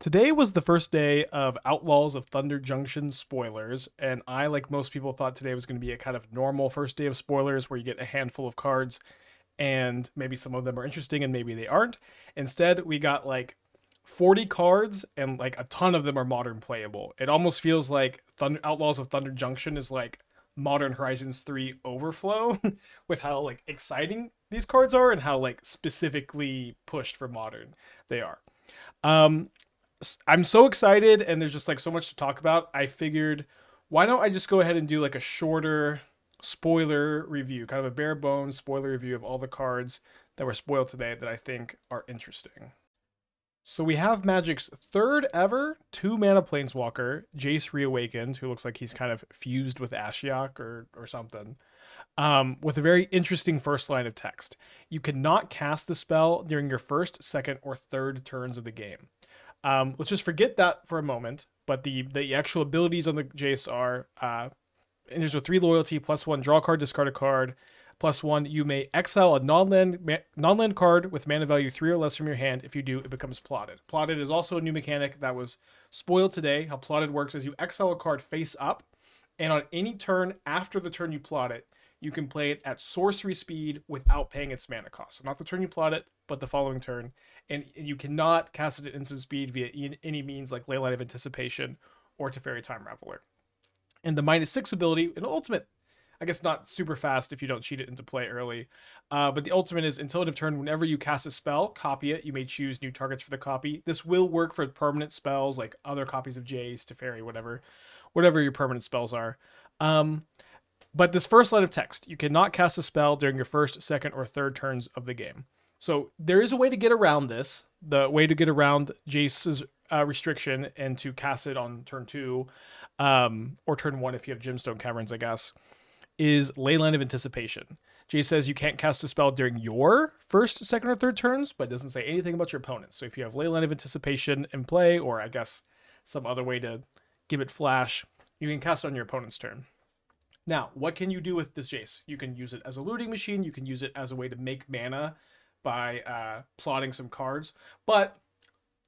Today was the first day of Outlaws of Thunder Junction spoilers, and I, like most people, thought today was going to be a kind of normal first day of spoilers where you get a handful of cards and maybe some of them are interesting and maybe they aren't. Instead, we got like 40 cards and like a ton of them are modern playable. It almost feels like Thunder Outlaws of Thunder Junction is like Modern Horizons 3 overflow with how like exciting these cards are and how like specifically pushed for modern they are. Um I'm so excited and there's just like so much to talk about. I figured why don't I just go ahead and do like a shorter spoiler review, kind of a bare bones spoiler review of all the cards that were spoiled today that I think are interesting. So we have Magic's third ever two mana planeswalker, Jace Reawakened, who looks like he's kind of fused with Ashiok or or something. Um, with a very interesting first line of text. You cannot cast the spell during your first, second, or third turns of the game. Um, let's just forget that for a moment. But the the actual abilities on the Jace are uh, and there's a three loyalty plus one draw card, discard a card, plus one. You may exile a non-land ma- non-land card with mana value three or less from your hand. If you do, it becomes plotted. Plotted is also a new mechanic that was spoiled today. How plotted works is you exile a card face up, and on any turn after the turn you plot it, you can play it at sorcery speed without paying its mana cost. So not the turn you plot it, but the following turn. And you cannot cast it at instant speed via any means like Leyline of Anticipation or Teferi Time Raveler. And the minus six ability, an ultimate, I guess not super fast if you don't cheat it into play early. Uh, but the ultimate is until end of turn, whenever you cast a spell, copy it. You may choose new targets for the copy. This will work for permanent spells like other copies of Jace, Teferi, whatever, whatever your permanent spells are. Um, but this first line of text, you cannot cast a spell during your first, second, or third turns of the game. So there is a way to get around this. The way to get around Jace's uh, restriction and to cast it on turn two, um, or turn one if you have Gemstone Caverns, I guess, is Leyline of Anticipation. Jace says you can't cast a spell during your first, second, or third turns, but it doesn't say anything about your opponent. So if you have Leyline of Anticipation in play, or I guess some other way to give it flash, you can cast it on your opponent's turn. Now, what can you do with this Jace? You can use it as a looting machine. You can use it as a way to make mana by uh, plotting some cards. But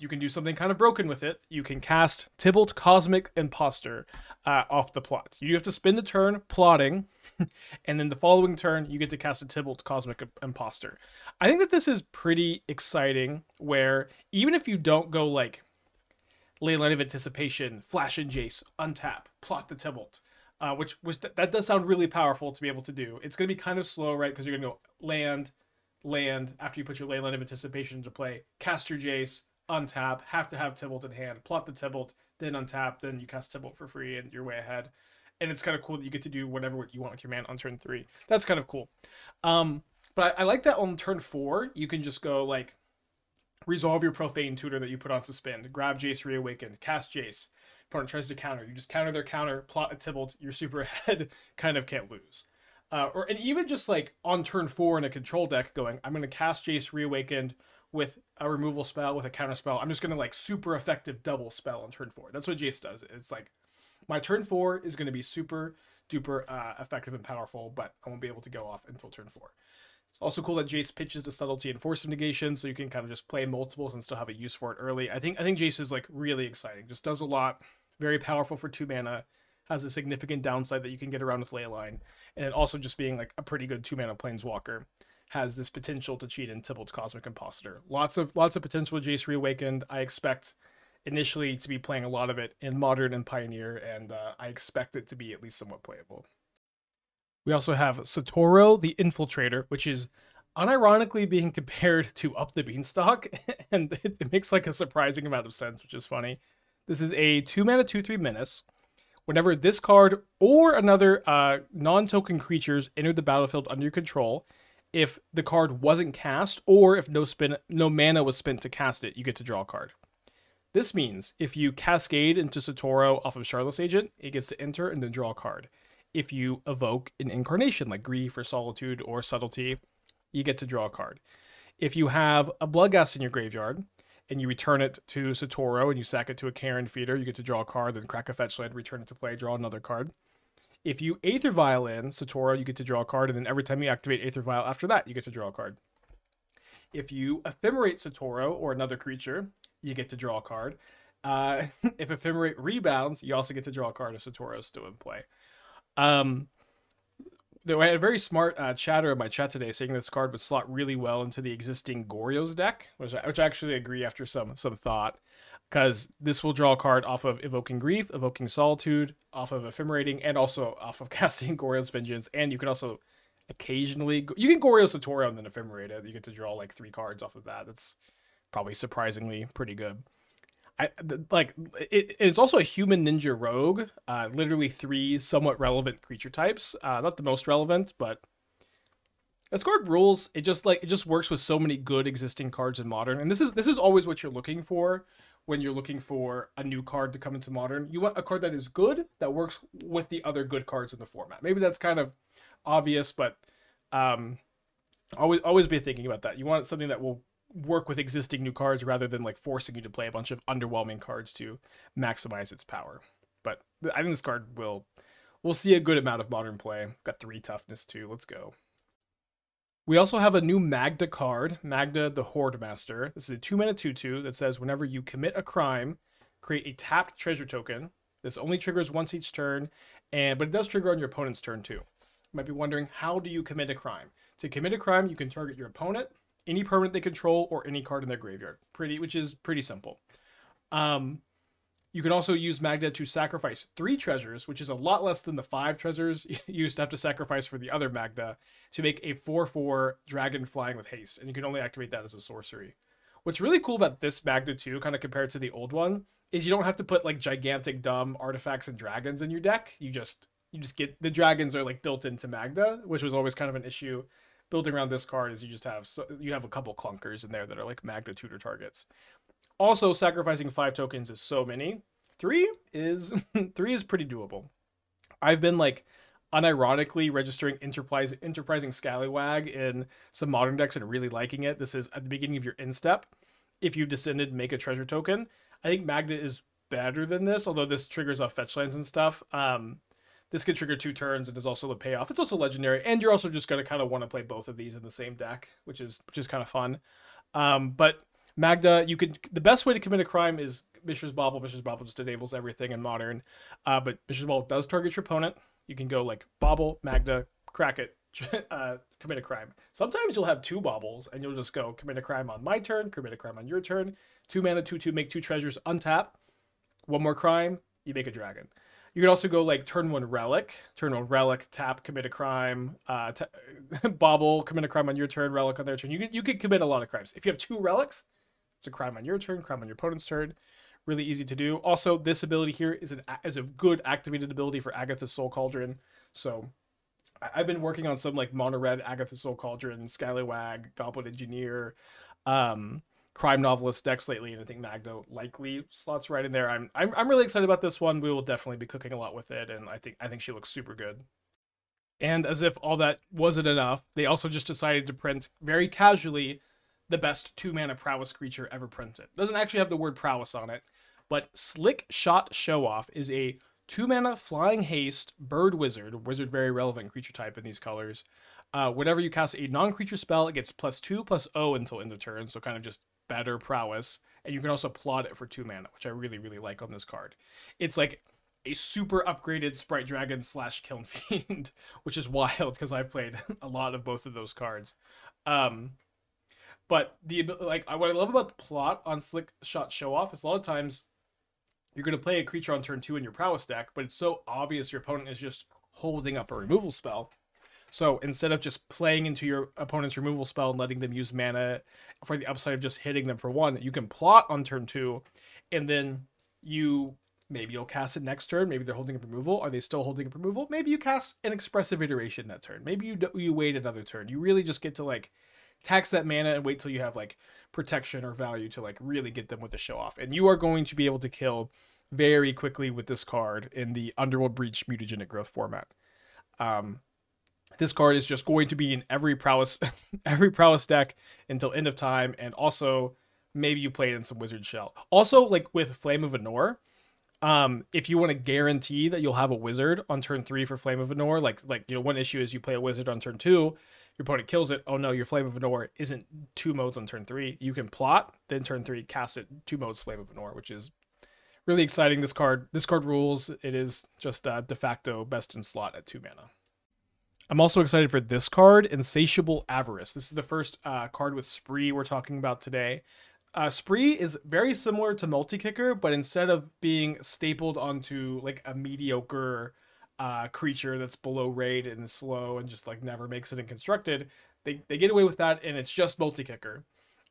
you can do something kind of broken with it. You can cast Tibalt Cosmic Impostor uh, off the plot. You have to spend a turn plotting, and then the following turn you get to cast a Tibalt Cosmic Impostor. I think that this is pretty exciting. Where even if you don't go like Leyline of Anticipation, Flash and Jace, untap, plot the Tibalt, uh, which was th- that does sound really powerful to be able to do. It's going to be kind of slow, right? Because you're going to go land, land after you put your Leyline of Anticipation into play, cast your Jace, untap, have to have Tibalt in hand, plot the Tibalt, then untap, then you cast Tibalt for free, and you're way ahead. And it's kind of cool that you get to do whatever you want with your man on turn three. That's kind of cool. Um, but I, I like that on turn four, you can just go like resolve your profane tutor that you put on suspend, grab Jace reawakened, cast Jace. Opponent tries to counter, you just counter their counter, plot a Tibalt, you're super ahead, kind of can't lose. Uh, or and even just like on turn four in a control deck, going, I'm gonna cast Jace reawakened with a removal spell with a counter spell. I'm just gonna like super effective double spell on turn four. That's what Jace does. It's like my turn four is gonna be super duper uh, effective and powerful, but I won't be able to go off until turn four. It's also cool that Jace pitches the subtlety and force of negation, so you can kind of just play multiples and still have a use for it early. I think I think Jace is like really exciting. Just does a lot. Very powerful for two mana. Has a significant downside that you can get around with Leyline, and it also just being like a pretty good two mana planeswalker has this potential to cheat in Tibalt's Cosmic Impostor. Lots of lots of potential with Jace Reawakened. I expect initially to be playing a lot of it in Modern and Pioneer, and uh, I expect it to be at least somewhat playable. We also have Satoru the Infiltrator, which is unironically being compared to Up the Beanstalk, and it, it makes like a surprising amount of sense, which is funny. This is a two mana two three menace. Whenever this card or another uh, non-token creatures enter the battlefield under your control, if the card wasn't cast or if no spin no mana was spent to cast it, you get to draw a card. This means if you cascade into Satoru off of Shardless Agent, it gets to enter and then draw a card. If you evoke an incarnation like Grief or Solitude or Subtlety, you get to draw a card. If you have a blood Bloodghast in your graveyard and you return it to Satoru and you sack it to a Carrion Feeder, you get to draw a card, then crack a fetch land, return it to play, draw another card. If you Aether Vial in Satoru, you get to draw a card, and then every time you activate Aether Vial after that, you get to draw a card. If you ephemerate Satoru or another creature, you get to draw a card. Uh, if Ephemerate rebounds, you also get to draw a card if Satoru's still in play. Um, though I had a very smart uh, chatter in my chat today saying this card would slot really well into the existing Goryo's deck, which I, which I actually agree after some some thought, because this will draw a card off of Evoking Grief, Evoking Solitude, off of Ephemerating, and also off of casting Goryo's Vengeance, and you can also occasionally you can Goryo Satoru and then Ephemerate it. You get to draw like three cards off of that. That's probably surprisingly pretty good. I like it, it's also a human ninja rogue. Uh, literally three somewhat relevant creature types. Uh, not the most relevant, but as card rules, it just like it just works with so many good existing cards in modern. And this is this is always what you're looking for when you're looking for a new card to come into modern. You want a card that is good that works with the other good cards in the format. Maybe that's kind of obvious, but um, always always be thinking about that. You want something that will work with existing new cards rather than like forcing you to play a bunch of underwhelming cards to maximize its power. But I think this card will we'll see a good amount of modern play. Got three toughness too. Let's go. We also have a new Magda card, Magda the Hoardmaster. This is a two mana 2 2 that says whenever you commit a crime, create a tapped treasure token. This only triggers once each turn, and but it does trigger on your opponent's turn too. You might be wondering, how do you commit a crime? To commit a crime, you can target your opponent, any permanent they control, or any card in their graveyard. Pretty, which is pretty simple. Um, you can also use Magda to sacrifice three treasures, which is a lot less than the five treasures you used to have to sacrifice for the other Magda, to make a 4 4 dragon flying with haste. And you can only activate that as a sorcery. What's really cool about this Magda, too, kind of compared to the old one, is you don't have to put like gigantic dumb artifacts and dragons in your deck. You just you just get the dragons are like built into Magda, which was always kind of an issue building around this card is you just have so, you have a couple clunkers in there that are like magnitude or targets. Also, sacrificing five tokens is so many. Three is three is pretty doable. I've been like unironically registering enterprise enterprising scallywag in some modern decks and really liking it. This is at the beginning of your instep. If you've descended, make a treasure token. I think Magda is better than this, although this triggers off fetch lands and stuff. Um, this can trigger two turns and is also the payoff. It's also legendary, and you're also just gonna kind of want to play both of these in the same deck, which is which is kind of fun. Um, but Magda, you could the best way to commit a crime is Mishra's Bauble. Mishra's Bauble just enables everything in modern. Uh, but Mishra's Bauble does target your opponent. You can go like Bauble, Magda, crack it, uh, commit a crime. Sometimes you'll have two baubles and you'll just go commit a crime on my turn, commit a crime on your turn. Two mana, two two, make two treasures, untap. One more crime, you make a dragon. You can also go like turn one relic, turn one relic, tap, commit a crime, uh, t- bauble, commit a crime on your turn, relic on their turn. You can you can commit a lot of crimes. If you have two relics, it's a crime on your turn, crime on your opponent's turn. Really easy to do. Also, this ability here is an is a good activated ability for Agatha's Soul Cauldron. So I've been working on some like mono red Agatha Soul Cauldron, Scallywag, Goblin Engineer, um, crime novelist decks lately, and I think Magda likely slots right in there. I'm, I'm I'm really excited about this one. We will definitely be cooking a lot with it, and I think I think she looks super good. And as if all that wasn't enough, they also just decided to print very casually the best two mana prowess creature ever printed. Doesn't actually have the word prowess on it, but Slick Shot Show Off is a two mana flying haste bird wizard. Wizard very relevant creature type in these colors. Uh, whenever you cast a non-creature spell, it gets plus two plus O until end of turn, so kind of just better prowess, and you can also plot it for two mana, which I really really like on this card. It's like a super upgraded Sprite Dragon slash Kiln Fiend, which is wild because I've played a lot of both of those cards. Um, but the like what I love about the plot on Slick Shot Show Off is a lot of times you're going to play a creature on turn two in your prowess deck, but it's so obvious your opponent is just holding up a removal spell so instead of just playing into your opponent's removal spell and letting them use mana for the upside of just hitting them for one, you can plot on turn two, and then you maybe you'll cast it next turn. Maybe they're holding up removal. Are they still holding up removal? Maybe you cast an expressive iteration that turn. Maybe you you wait another turn. You really just get to like tax that mana and wait till you have like protection or value to like really get them with the show off. And you are going to be able to kill very quickly with this card in the Underworld Breach mutagenic growth format. Um, this card is just going to be in every prowess every prowess deck until end of time and also maybe you play it in some wizard shell also like with flame of Anor, um if you want to guarantee that you'll have a wizard on turn three for flame of Anor, like like you know one issue is you play a wizard on turn two your opponent kills it. Oh no, your Flame of Anor isn't two modes on turn three. You can plot, then turn three, cast it two modes Flame of Anor, which is really exciting. This card, this card rules. It is just uh, de facto best in slot at two mana. I'm also excited for this card, Insatiable Avarice. This is the first uh, card with Spree we're talking about today. Uh, Spree is very similar to Multi Kicker, but instead of being stapled onto like a mediocre uh, creature that's below raid and slow and just like never makes it in constructed, they, they get away with that and it's just Multi Kicker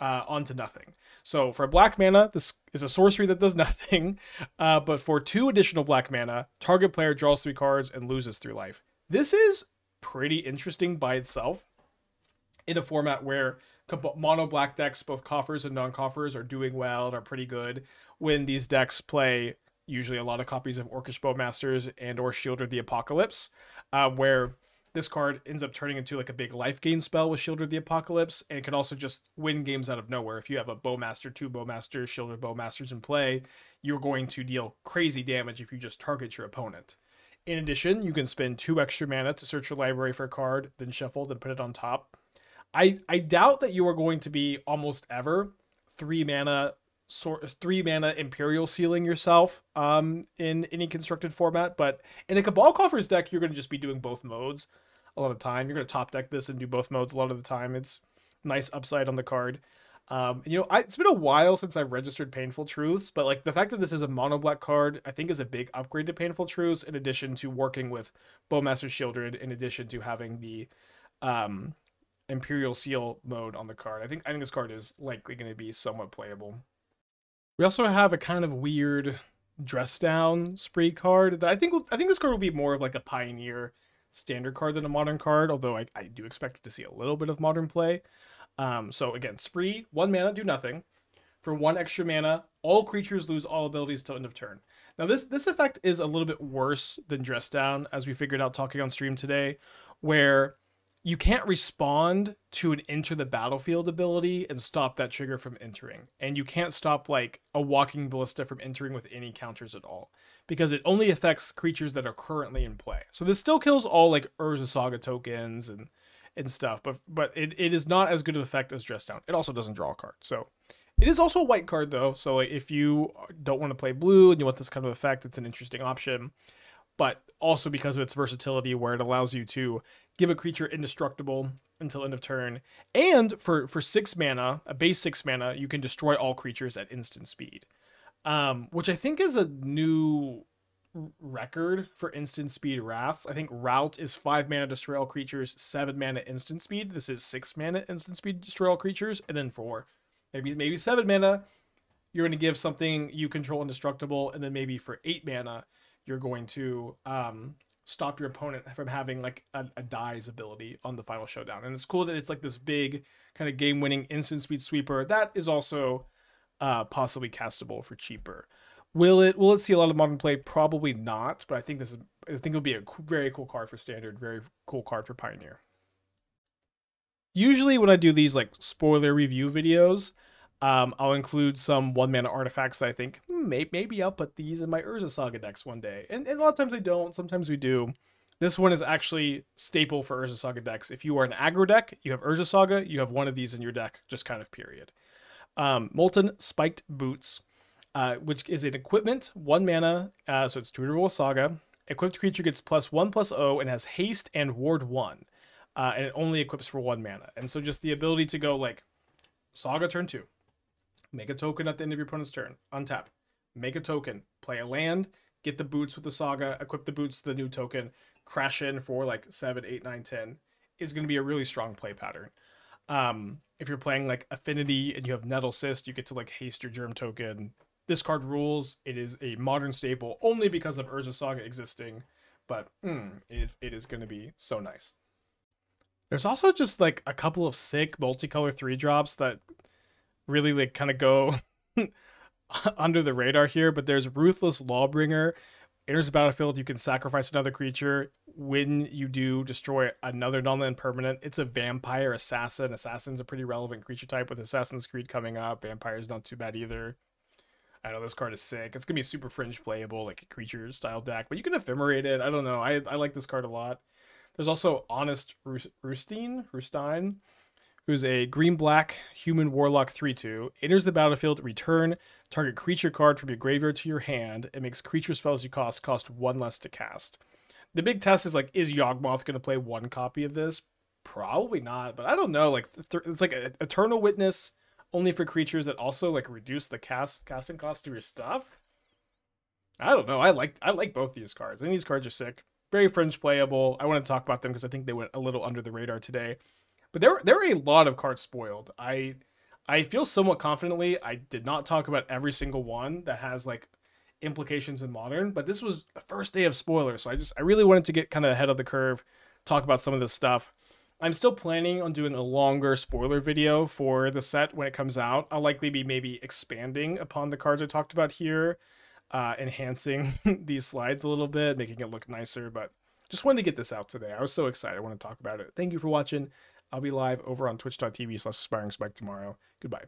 uh, onto nothing. So for black mana, this is a sorcery that does nothing, uh, but for two additional black mana, target player draws three cards and loses three life. This is pretty interesting by itself in a format where mono black decks, both coffers and non coffers, are doing well and are pretty good. When these decks play usually a lot of copies of Orcish Bowmasters and or Sheoldred the Apocalypse, uh, where this card ends up turning into like a big life gain spell with Sheoldred the Apocalypse, and can also just win games out of nowhere. If you have a Bowmaster, two Bowmasters, Sheoldred Bowmasters in play, you're going to deal crazy damage if you just target your opponent. In addition, you can spend two extra mana to search your library for a card, then shuffle, then put it on top. I I doubt that you are going to be almost ever three mana sort three mana imperial sealing yourself um in any constructed format, but in a Cabal Coffers deck, you're going to just be doing both modes a lot of time. You're going to top deck this and do both modes a lot of the time. It's nice upside on the card. Um, you know, I, it's been a while since I've registered Painful Truths, but like the fact that this is a mono black card, I think is a big upgrade to Painful Truths. In addition to working with Bowmaster Sheoldred, in addition to having the um, Imperial Seal mode on the card, I think I think this card is likely going to be somewhat playable. We also have a kind of weird dress down spree card that I think I think this card will be more of like a pioneer standard card than a modern card, although I, I do expect to see a little bit of modern play. Um, so again, Spree, one mana, do nothing. For one extra mana, all creatures lose all abilities till end of turn. Now this this effect is a little bit worse than Dress Down, as we figured out talking on stream today, where you can't respond to an enter the battlefield ability and stop that trigger from entering. And you can't stop like a walking ballista from entering with any counters at all. Because it only affects creatures that are currently in play. So this still kills all like Urza Saga tokens and and stuff, but but it, it is not as good of effect as Dress Down. It also doesn't draw a card. So it is also a white card though. So like if you don't want to play blue and you want this kind of effect, it's an interesting option. But also because of its versatility where it allows you to give a creature indestructible until end of turn. And for for six mana, a base six mana, you can destroy all creatures at instant speed. Um, which I think is a new record for instant speed wraths. I think Rout is five mana destroy all creatures, seven mana instant speed. This is six mana instant speed destroy all creatures, and then for maybe maybe seven mana, you're going to give something you control indestructible, and then maybe for eight mana, you're going to um, stop your opponent from having like a, a dies ability on the final showdown. And it's cool that it's like this big kind of game winning instant speed sweeper that is also uh, possibly castable for cheaper. Will it will it see a lot of modern play? Probably not, but I think this is I think it'll be a very cool card for standard, very cool card for pioneer. Usually when I do these like spoiler review videos, um, I'll include some one mana artifacts that I think hmm, maybe, maybe I'll put these in my Urza Saga decks one day. And, and a lot of times I don't, sometimes we do. This one is actually staple for Urza Saga decks. If you are an aggro deck, you have Urza Saga, you have one of these in your deck, just kind of period. Um, Molten Spiked Boots uh, which is an equipment, one mana, uh, so it's roll saga. Equipped creature gets plus one plus O and has haste and ward one, uh, and it only equips for one mana. And so just the ability to go like saga turn two, make a token at the end of your opponent's turn, untap, make a token, play a land, get the boots with the saga, equip the boots to the new token, crash in for like seven, eight, nine, ten is going to be a really strong play pattern. Um, if you're playing like Affinity and you have Nettle Cyst, you get to like haste your germ token, this card rules. It is a modern staple only because of Urza Saga existing, but mm, it is it is going to be so nice. There's also just like a couple of sick multicolor three drops that really like kind of go under the radar here. But there's Ruthless Lawbringer. Enters the battlefield, you can sacrifice another creature. When you do, destroy another non-land permanent. It's a vampire assassin. Assassin's a pretty relevant creature type with Assassin's Creed coming up. Vampire's not too bad either. I know this card is sick. It's gonna be super fringe playable, like a creature style deck, but you can ephemerate it. I don't know. I, I like this card a lot. There's also Honest Rutstein, Rutstein, who's a green black human warlock 3 2. Enters the battlefield, return target creature card from your graveyard to your hand. It makes creature spells you cost cost one less to cast. The big test is like, is Yawgmoth going to play one copy of this? Probably not, but I don't know. Like, it's like Eternal Witness only for creatures that also like reduce the cast casting cost of your stuff. I don't know. I like I like both these cards. I think these cards are sick. Very fringe playable. I want to talk about them because I think they went a little under the radar today. But there there are a lot of cards spoiled. I I feel somewhat confidently I did not talk about every single one that has like implications in modern, but this was the first day of spoilers, so I just I really wanted to get kind of ahead of the curve, talk about some of this stuff. I'm still planning on doing a longer spoiler video for the set when it comes out. I'll likely be maybe expanding upon the cards I talked about here, uh, enhancing these slides a little bit, making it look nicer. But just wanted to get this out today. I was so excited. I want to talk about it. Thank you for watching. I'll be live over on twitch.tv slash aspiring tomorrow. Goodbye.